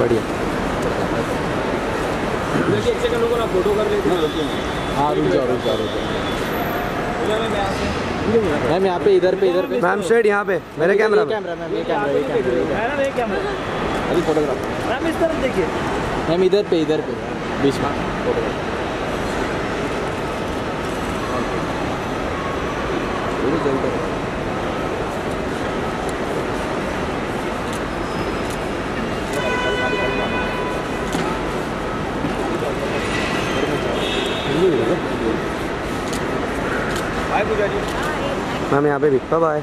बढ़िया। एक सेकंड रुको ना फ़ोटो कर लेते हैं। हाँ रुक जाओ रुक जाओ रुक जाओ। मैम यहाँ पे इधर पे इधर पे। मैम स्ट्रेट यहाँ पे मेरे कैमरा कैमरा मैम ये कैमरा ये कैमरा ये कैमरा। मैडम एक कैमरा अभी फोटोग्राफ मैम इस तरफ़ देखिए। मैम इधर पे इधर पे बीच में। फोटोग्राफ मैम यहाँ पे बिकता बाय